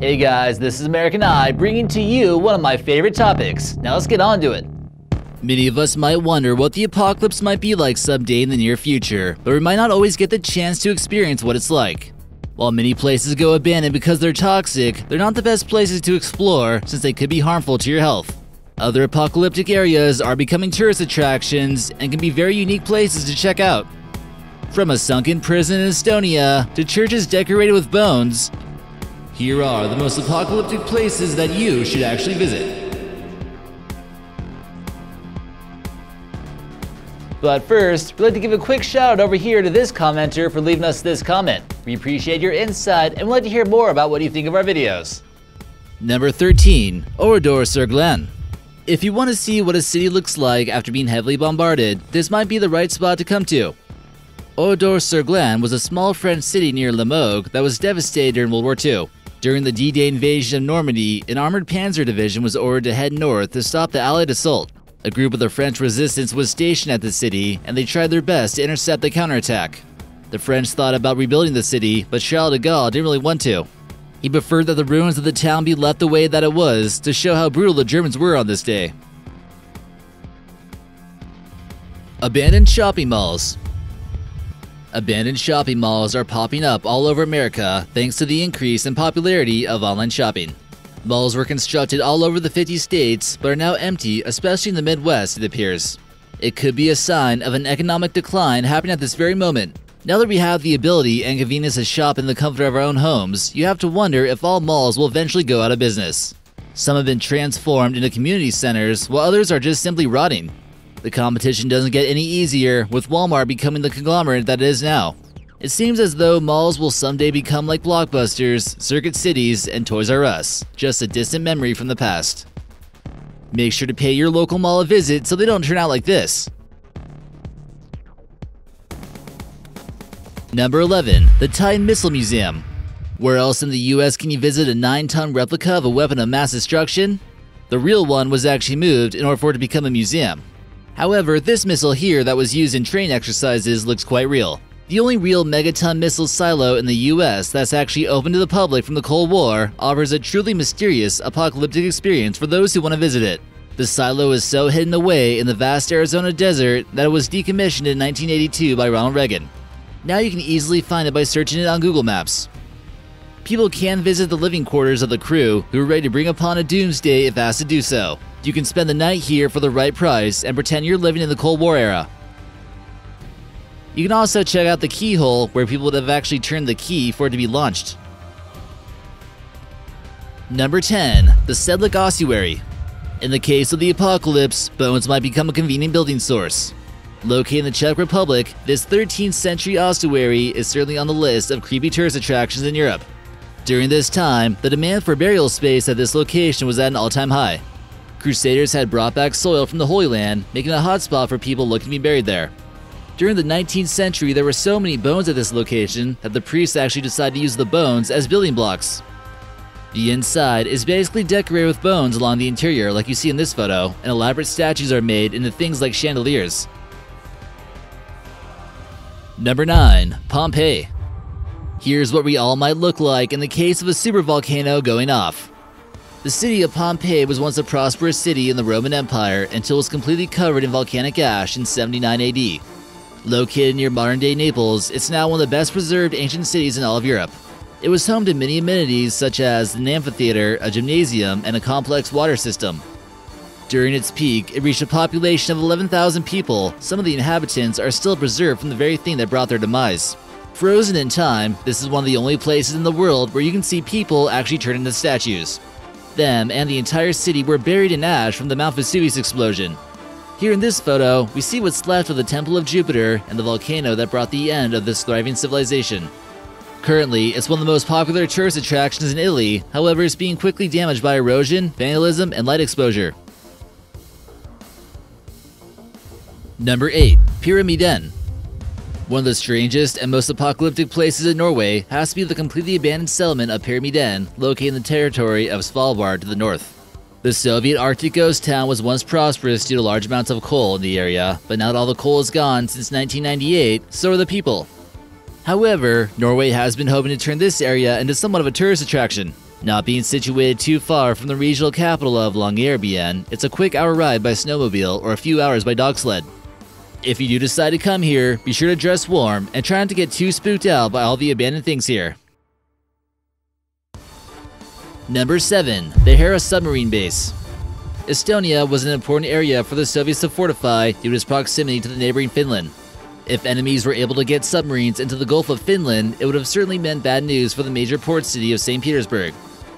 Hey guys, this is American Eye bringing to you one of my favorite topics. Now let's get on to it. Many of us might wonder what the apocalypse might be like someday in the near future, but we might not always get the chance to experience what it's like. While many places go abandoned because they're toxic, they're not the best places to explore since they could be harmful to your health. Other apocalyptic areas are becoming tourist attractions and can be very unique places to check out. From a sunken prison in Estonia to churches decorated with bones, here are the most apocalyptic places that you should actually visit. But first, we'd like to give a quick shout out over here to this commenter for leaving us this comment. We appreciate your insight and would like to hear more about what you think of our videos. Number 13, Oradour sur Glane. If you want to see what a city looks like after being heavily bombarded, this might be the right spot to come to. Oradour sur Glane was a small French city near Limoges that was devastated during World War II. During the D-Day invasion of Normandy, an armored panzer division was ordered to head north to stop the Allied assault. A group of the French resistance was stationed at the city, and they tried their best to intercept the counterattack. The French thought about rebuilding the city, but Charles de Gaulle didn't really want to. He preferred that the ruins of the town be left the way that it was to show how brutal the Germans were on this day. Abandoned shopping malls. Abandoned shopping malls are popping up all over America thanks to the increase in popularity of online shopping. Malls were constructed all over the 50 states, but are now empty, especially in the Midwest, it appears. It could be a sign of an economic decline happening at this very moment. Now that we have the ability and convenience to shop in the comfort of our own homes, you have to wonder if all malls will eventually go out of business. Some have been transformed into community centers, while others are just simply rotting. The competition doesn't get any easier, with Walmart becoming the conglomerate that it is now. It seems as though malls will someday become like Blockbusters, Circuit Cities, and Toys R Us, just a distant memory from the past. Make sure to pay your local mall a visit so they don't turn out like this. Number 11. The Titan Missile Museum. Where else in the US can you visit a 9 ton replica of a weapon of mass destruction? The real one was actually moved in order for it to become a museum. However, this missile here that was used in train exercises looks quite real. The only real megaton missile silo in the US that's actually open to the public from the Cold War offers a truly mysterious apocalyptic experience for those who want to visit it. The silo is so hidden away in the vast Arizona desert that it was decommissioned in 1982 by Ronald Reagan. Now you can easily find it by searching it on Google Maps. People can visit the living quarters of the crew who are ready to bring upon a doomsday if asked to do so. You can spend the night here for the right price and pretend you're living in the Cold War era. You can also check out the keyhole where people would have actually turned the key for it to be launched. Number 10. The Sedlec Ossuary. In the case of the apocalypse, bones might become a convenient building source. Located in the Czech Republic, this 13th century ossuary is certainly on the list of creepy tourist attractions in Europe. During this time, the demand for burial space at this location was at an all time high. Crusaders had brought back soil from the Holy Land, making a hotspot for people looking to be buried there. During the 19th century, there were so many bones at this location that the priests actually decided to use the bones as building blocks. The inside is basically decorated with bones along the interior, like you see in this photo, and elaborate statues are made into things like chandeliers. Number 9. Pompeii. Here's what we all might look like in the case of a supervolcano going off. The city of Pompeii was once a prosperous city in the Roman Empire until it was completely covered in volcanic ash in 79 AD. Located near modern day Naples, it's now one of the best preserved ancient cities in all of Europe. It was home to many amenities such as an amphitheater, a gymnasium, and a complex water system. During its peak, it reached a population of 11,000 people. Some of the inhabitants are still preserved from the very thing that brought their demise. Frozen in time, this is one of the only places in the world where you can see people actually turn into statues. Them and the entire city were buried in ash from the Mount Vesuvius explosion. Here in this photo, we see what's left of the Temple of Jupiter and the volcano that brought the end of this thriving civilization. Currently, it's one of the most popular tourist attractions in Italy, however, it's being quickly damaged by erosion, vandalism, and light exposure. Number 8. Pyramiden. One of the strangest and most apocalyptic places in Norway has to be the completely abandoned settlement of Pyramiden, located in the territory of Svalbard to the north. The Soviet Arctic ghost town was once prosperous due to large amounts of coal in the area, but that all the coal is gone since 1998, so are the people. However, Norway has been hoping to turn this area into somewhat of a tourist attraction. Not being situated too far from the regional capital of Longyearbyen, it's a quick hour ride by snowmobile or a few hours by dog sled. If you do decide to come here, be sure to dress warm and try not to get too spooked out by all the abandoned things here. Number 7. The Hara Submarine Base Estonia was an important area for the Soviets to fortify due to its proximity to the neighboring Finland. If enemies were able to get submarines into the Gulf of Finland, it would have certainly meant bad news for the major port city of St. Petersburg.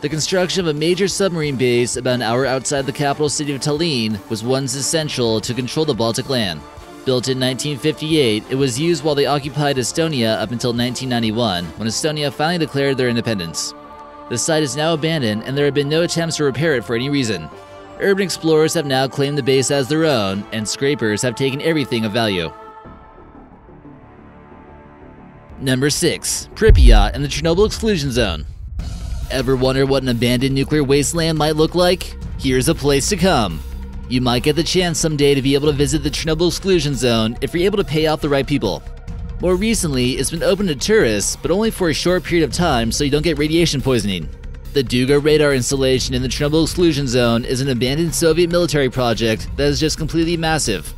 The construction of a major submarine base about an hour outside the capital city of Tallinn was once essential to control the Baltic land. Built in 1958, it was used while they occupied Estonia up until 1991, when Estonia finally declared their independence. The site is now abandoned and there have been no attempts to repair it for any reason. Urban explorers have now claimed the base as their own, and scrapers have taken everything of value. Number 6. Pripyat and the Chernobyl Exclusion Zone. Ever wonder what an abandoned nuclear wasteland might look like? Here's a place to come. You might get the chance someday to be able to visit the Chernobyl exclusion zone if you're able to pay off the right people. More recently, it's been open to tourists, but only for a short period of time so you don't get radiation poisoning. The Duga radar installation in the Chernobyl exclusion zone is an abandoned Soviet military project that is just completely massive.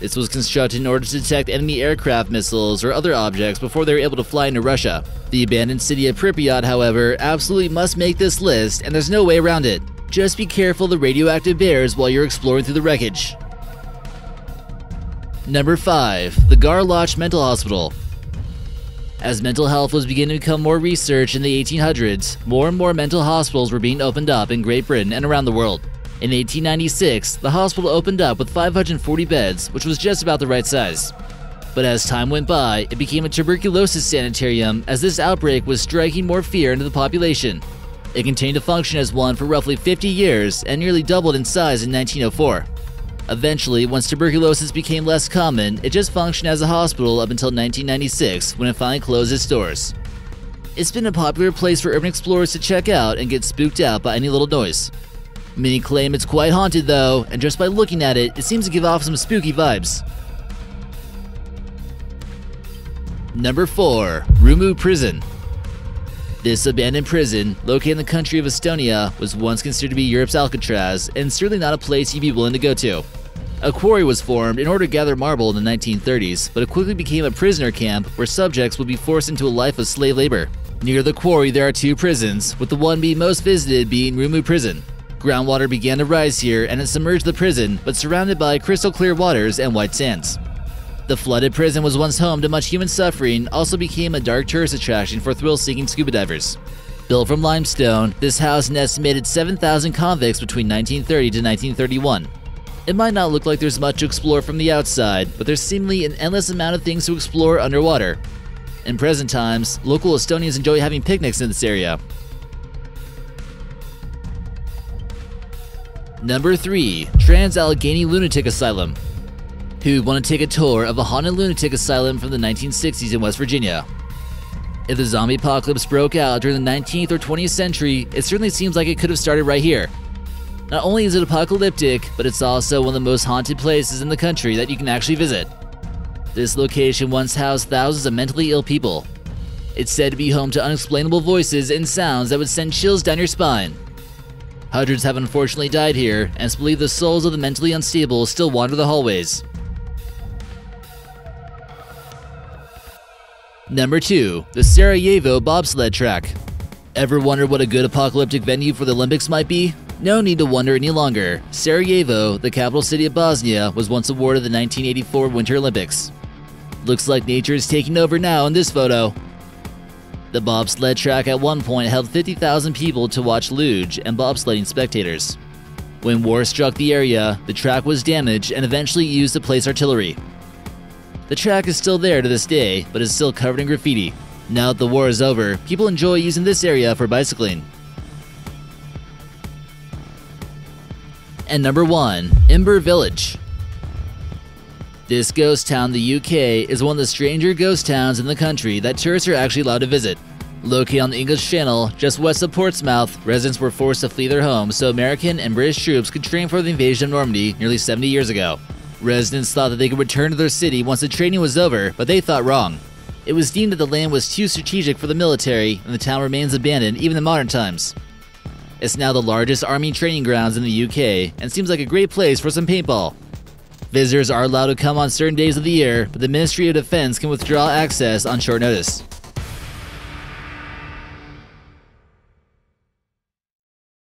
This was constructed in order to detect enemy aircraft missiles or other objects before they were able to fly into Russia. The abandoned city of Pripyat, however, absolutely must make this list, and there's no way around it. Just be careful of the radioactive bears while you're exploring through the wreckage. Number 5. The Gartloch Mental Hospital. As mental health was beginning to become more researched in the 1800s, more and more mental hospitals were being opened up in Great Britain and around the world. In 1896, the hospital opened up with 540 beds, which was just about the right size. But as time went by, it became a tuberculosis sanitarium as this outbreak was striking more fear into the population. It continued to function as one for roughly 50 years and nearly doubled in size in 1904. Eventually, once tuberculosis became less common, it just functioned as a hospital up until 1996 when it finally closed its doors. It's been a popular place for urban explorers to check out and get spooked out by any little noise. Many claim it's quite haunted though, and just by looking at it, it seems to give off some spooky vibes. Number 4. Rummu Prison This abandoned prison, located in the country of Estonia, was once considered to be Europe's Alcatraz, and certainly not a place you'd be willing to go to. A quarry was formed in order to gather marble in the 1930s, but it quickly became a prisoner camp where subjects would be forced into a life of slave labor. Near the quarry, there are two prisons, with the one being most visited being Rummu Prison. Groundwater began to rise here and it submerged the prison, but surrounded by crystal clear waters and white sands. The flooded prison was once home to much human suffering, also became a dark tourist attraction for thrill seeking scuba divers. Built from limestone, this housed an estimated 7,000 convicts between 1930 to 1931. It might not look like there's much to explore from the outside, but there's seemingly an endless amount of things to explore underwater. In present times, local Estonians enjoy having picnics in this area, Number 3. Trans Allegheny Lunatic Asylum. Who want to take a tour of a haunted lunatic asylum from the 1960s in West Virginia? If the zombie apocalypse broke out during the 19th or 20th century, it certainly seems like it could have started right here. Not only is it apocalyptic, but it's also one of the most haunted places in the country that you can actually visit. This location once housed thousands of mentally ill people. It's said to be home to unexplainable voices and sounds that would send chills down your spine. Hundreds have unfortunately died here, and it's believed the souls of the mentally unstable still wander the hallways. Number 2. The Sarajevo Bobsled Track. Ever wonder what a good apocalyptic venue for the Olympics might be? No need to wonder any longer. Sarajevo, the capital city of Bosnia, was once awarded the 1984 Winter Olympics. Looks like nature is taking over now in this photo. The bobsled track at one point held 50,000 people to watch luge and bobsledding spectators. When war struck the area, the track was damaged and eventually used to place artillery. The track is still there to this day, but is still covered in graffiti. Now that the war is over, people enjoy using this area for bicycling. And number 1, Imber Village. This ghost town, in the UK, is one of the stranger ghost towns in the country that tourists are actually allowed to visit. Located on the English Channel, just west of Portsmouth, residents were forced to flee their homes so American and British troops could train for the invasion of Normandy nearly 70 years ago. Residents thought that they could return to their city once the training was over, but they thought wrong. it was deemed that the land was too strategic for the military, and the town remains abandoned even in modern times. It's now the largest army training grounds in the UK, and seems like a great place for some paintball. Visitors are allowed to come on certain days of the year, but the Ministry of Defense can withdraw access on short notice.